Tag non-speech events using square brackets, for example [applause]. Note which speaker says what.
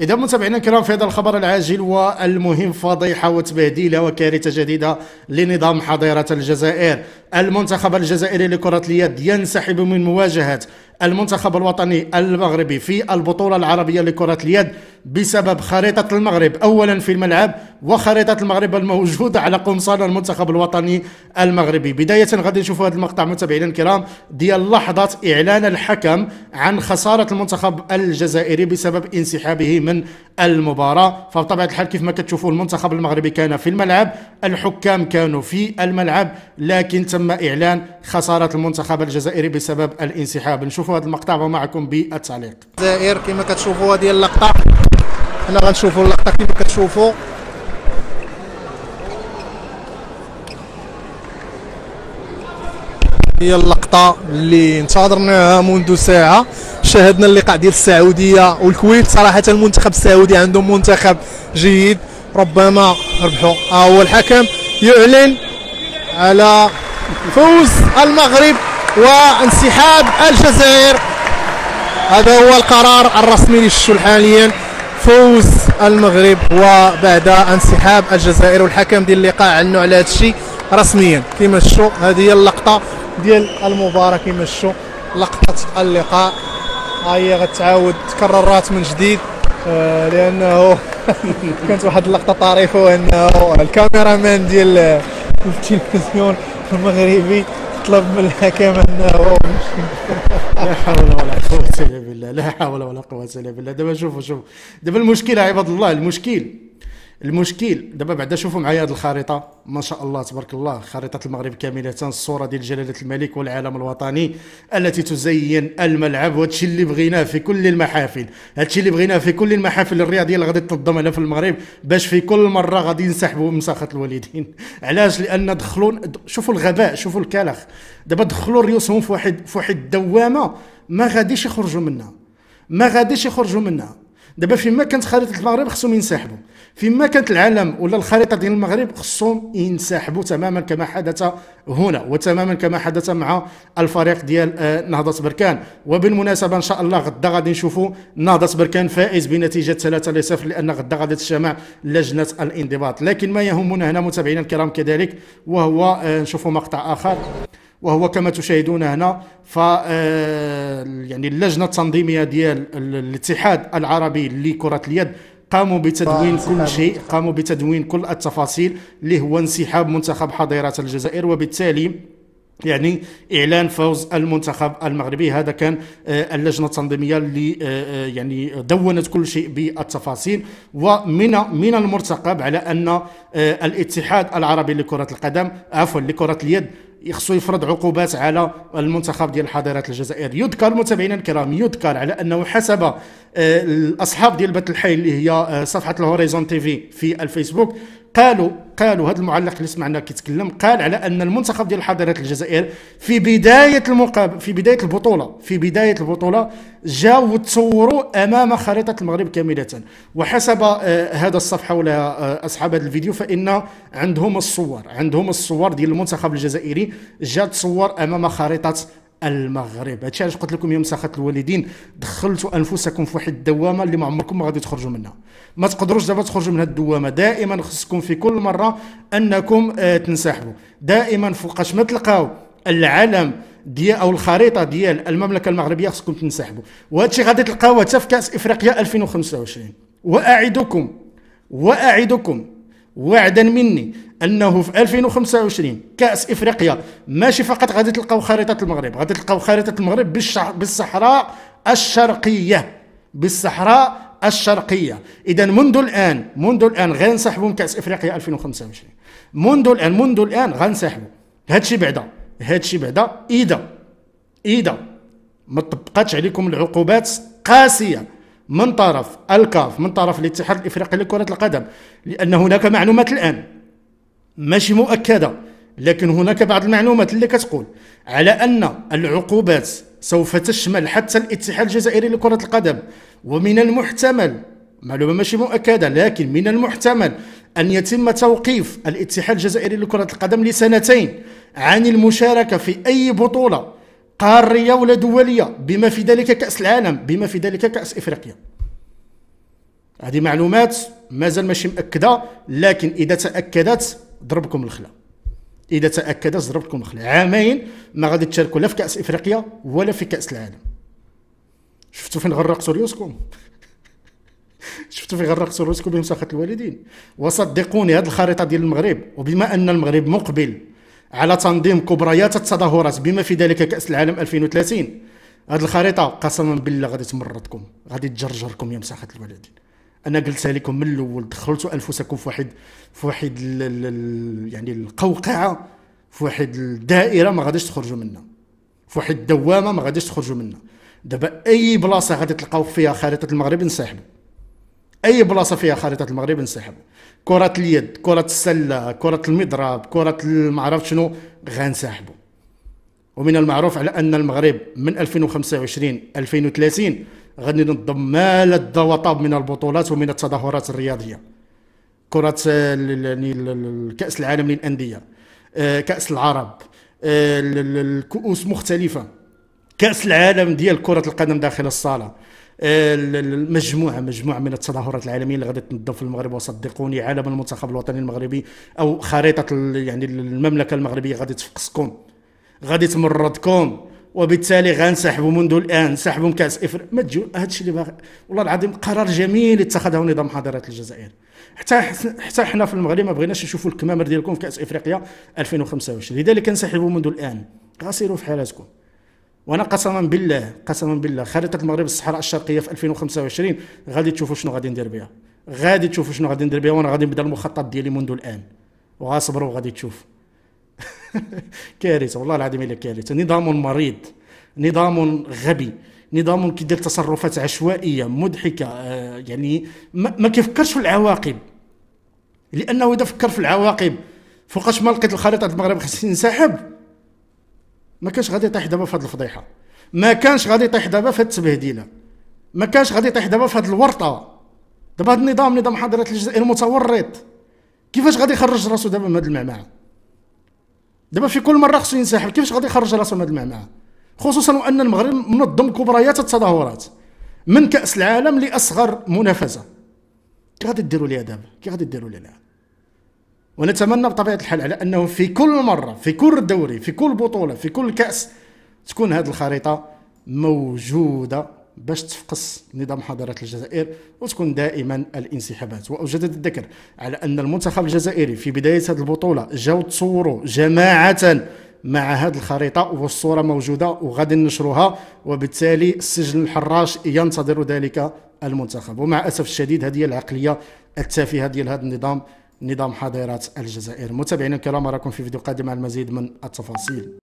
Speaker 1: إذا متابعينا الكرام في هذا الخبر العاجل والمهم فضيحة وتبهديلة وكارثة جديدة لنظام حظيرة الجزائر. المنتخب الجزائري لكرة اليد ينسحب من مواجهة المنتخب الوطني المغربي في البطولة العربية لكرة اليد بسبب خريطة المغرب. أولا في الملعب وخريطة المغرب الموجودة على قمصان المنتخب الوطني المغربي. بداية غادي نشوفوا هذا المقطع متابعينا الكرام. ديال لحظة إعلان الحكم عن خسارة المنتخب الجزائري بسبب انسحابه من المباراة. فبطبيعة الحال كيف ما كتشوفوا المنتخب المغربي كان في الملعب. الحكام كانوا في الملعب لكن تم إعلان خسارة المنتخب الجزائري بسبب الانسحاب. نشوفوا هذا المقطع ومعكم بالتعليق.
Speaker 2: الجزائر كما كتشوفوا هذه اللقطة. حنا غنشوفوا اللقطة كما كتشوفوا. هي اللقطة اللي انتظرناها منذ ساعة. شاهدنا اللقاء ديال السعودية والكويت. صراحة المنتخب السعودي عندهم منتخب جيد. ربما ربحوا هو الحكم. يعلن على فوز المغرب. وانسحاب الجزائر. هذا هو القرار الرسمي للشو حاليا. فوز المغرب وبعد انسحاب الجزائر والحكم ديال اللقاء عنه على هذا الشيء رسميا. كما شفتوا هذه هي اللقطة ديال المباراة. كما شفتوا لقطة اللقاء. ها هي غتعاود تكررات من جديد. آه لأنه [laughs] كانت واحد اللقطة طريفة انه الكاميرا مان ديال التلفزيون المغربي طلب من الحكم انه
Speaker 1: لا حول ولا قوة إلا بالله لا حول ولا قوة إلا بالله. دابا شوفوا شوفوا. دابا المشكل عباد الله المشكل. المشكل دابا بعدا شوفوا معايا هذه الخريطة. ما شاء الله تبارك الله خريطة المغرب كاملة الصورة ديال جلالة الملك والعالم الوطني التي تزين الملعب وهذا الشيء اللي بغيناه في كل المحافل. هذا الشيء اللي بغيناه في كل المحافل الرياضية اللي غادي تنظم هنا في المغرب باش في كل مرة غادي ينسحبوا من مساخة الوالدين. [laughs] علاش؟ لأن دخلوا شوفوا الغباء شوفوا الكلخ. دابا دخلوا ريوسهم في واحد في واحد الدوامه ما غاديش يخرجوا منها. ما غاديش يخرجوا منها. دابا فيما كانت خريطة المغرب خصهم ينسحبوا. فيما كانت العالم ولا الخريطة ديال المغرب خصهم ينسحبوا تماما كما حدث هنا وتماما كما حدث مع الفريق ديال آه، نهضة بركان. وبالمناسبة إن شاء الله غدا غادي نشوفوا نهضة بركان فائز بنتيجة 3 ل 0 لأن غدا غادي تجتمع لجنة الانضباط. لكن ما يهمنا هنا متابعينا الكرام كذلك وهو آه، نشوفوا مقطع آخر. وهو كما تشاهدون هنا ف آه، يعني اللجنة التنظيمية ديال الاتحاد العربي لكرة اليد قاموا بتدوين كل شيء قاموا بتدوين كل التفاصيل اللي هو انسحاب منتخب حضيرة الجزائر وبالتالي يعني إعلان فوز المنتخب المغربي. هذا كان آه، اللجنة التنظيمية اللي آه، يعني دونت كل شيء بالتفاصيل. ومن من المرتقب على أن الاتحاد العربي لكرة القدم عفوا لكرة اليد يخصو يفرض عقوبات على المنتخب ديال حضاره الجزائر. يذكر متابعينا الكرام يذكر على أنه حسب آه، الأصحاب ديال بث الحي اللي هي آه، صفحة ال Horizon TV في الفيسبوك قالوا قالوا هذا المعلق اللي سمعنا كيتكلم قال على أن المنتخب ديال حضاره الجزائر في بداية المقابل في بداية البطولة في بداية البطولة جاوا وتصوروا أمام خريطة المغرب كاملة. وحسب آه هذا الصفحة ولا آه أصحاب هذا الفيديو فإن عندهم الصور عندهم الصور ديال المنتخب الجزائري جا تصور أمام خريطة المغرب. هادشي علاش قلت لكم يا مساخه الوالدين دخلتوا أنفسكم في واحد الدوامة اللي ما عمركم ما غادي تخرجوا منها. ما تقدروش دابا تخرجوا من هاد الدوامة. دائما خصكم في كل مرة أنكم آه تنسحبوا دائما فوقاش ما تلقاو العلم ديال أو الخريطة ديال المملكة المغربية خصكم تنسحبوا وهذا الشيء غادي تلقاوه حتى في كأس إفريقيا 2025 وأعدكم وأعدكم وعدا مني أنه في 2025 كأس إفريقيا ماشي فقط غادي تلقاو خريطة المغرب غادي تلقاو خريطة المغرب بالصحراء الشرقية بالصحراء الشرقية. اذا منذ الآن منذ الآن غنسحبوا من كأس إفريقيا 2025 منذ الآن منذ الآن غنسحبوا. هادشي بعدا هادشي بعدا اذا اذا ما طبقاتش عليكم العقوبات قاسية. من طرف الكاف من طرف الاتحاد الإفريقي لكرة القدم لأن هناك معلومات الآن. ماشي مؤكدة لكن هناك بعض المعلومات اللي كتقول على أن العقوبات سوف تشمل حتى الاتحاد الجزائري لكرة القدم ومن المحتمل معلومة ماشي مؤكدة لكن من المحتمل أن يتم توقيف الاتحاد الجزائري لكرة القدم لسنتين عن المشاركة في أي بطولة قارية ولا دولية بما في ذلك كأس العالم بما في ذلك كأس إفريقيا. هذه معلومات مازال ماشي مأكده لكن إذا تأكدت ضربكم الخلا. إذا تاكدت ضربتكم الخلا. عامين ما غادي تشاركوا لا في كأس إفريقيا ولا في كأس العالم. شفتوا فين غرقتوا ريوسكم [laughs] شفتوا فين غرقتوا ريوسكم بمساخه الوالدين؟ وصدقوني هذه الخريطة ديال المغرب. وبما أن المغرب مقبل على تنظيم كبريات التظاهرات بما في ذلك كأس العالم 2030 هذه الخريطة قسما بالله غادي تمرضكم غادي تجرجركم يا مساخه الوالدين. أنا قلتها لكم من الأول دخلتوا أنفسكم في واحد في واحد يعني القوقعة في واحد الدائرة ما غاديش تخرجوا منها. في واحد الدوامة ما غاديش تخرجوا منها. دابا أي بلاصة غادي تلقاو فيها خريطة المغرب انسحبوا. أي بلاصة فيها خريطة المغرب انسحبوا. كرة اليد كرة السلة كرة المضرب كرة ما عرفت شنو غنسحبوا ومن المعروف على أن المغرب من 2025 2030 غادي ننظم ما لذ وطاب من البطولات ومن التظاهرات الرياضية. كرة يعني كأس العالم للأندية آه، كأس العرب آه، الكؤوس مختلفة. كأس العالم ديال كرة القدم داخل الصالة. المجموعه مجموعه من التظاهرات العالمية اللي غادي تنظم في المغرب وصدقوني عالم المنتخب الوطني المغربي أو خريطة يعني المملكة المغربية غادي تفقسكم. غادي تمرضكم وبالتالي غنسحبوا منذ الآن نسحبوا من كأس افريقيا ما تجيو هذا الشيء اللي باغي والله العظيم قرار جميل اتخذه نظام حضارات الجزائر. حتى حتى حنا في المغرب ما بغيناش نشوفوا الكمامر ديالكم في كأس إفريقيا 2025 لذلك نسحبوا منذ الآن. غسيروا في حالاتكم. وأنا قسما بالله قسما بالله خريطة المغرب الصحراء الشرقية في 2025 غادي تشوفوا شنو غادي ندير بها. غادي تشوفوا شنو غادي ندير بها وأنا غادي نبدأ المخطط ديالي منذ الآن. وغاصبروا وغادي تشوف [laughs] كارثة والله العظيم الا كارثة. نظام مريض نظام غبي نظام كيدير تصرفات عشوائية مضحكة آه، يعني ما, ما كيفكرش في العواقب. لأنه إذا فكر في العواقب فوقاش ما لقيت الخريطة المغرب خصني نسحب ما كانش غادي يطيح دابا في هذه الفضيحة. ما كانش غادي يطيح دابا في هذه التبهديله ما كانش غادي يطيح دابا في هذه الورطة. دابا هذا النظام نظام حضاره الجزائر متورط كيفاش غادي يخرج راسو دابا من هذه المعمعة؟ دابا في كل مرة خصو ينسحب. كيفاش غادي يخرج راسو من هذه المعمعه خصوصا وأن المغرب منظم كبريات التظاهرات. من كأس العالم لأصغر منافسة. كي غادي ديروا ليها دابا؟ كي غادي ديروا ليها ونتمنى بطبيعة الحال على أنه في كل مرة في كل دوري في كل بطولة في كل كأس تكون هذه الخريطة موجودة. باش تفقس نظام حضارة الجزائر وتكون دائما الانسحابات. واجدد الذكر على أن المنتخب الجزائري في بداية هذه البطولة جاو تصوروا جماعة مع هذه الخريطة والصورة موجودة وغادي نشروها وبالتالي السجن الحراش ينتظر ذلك المنتخب. ومع أسف الشديد هذه العقلية التافهة ديال هذا النظام نظام حضارات الجزائر. متابعينا الكرام أراكم في فيديو قادم على المزيد من التفاصيل.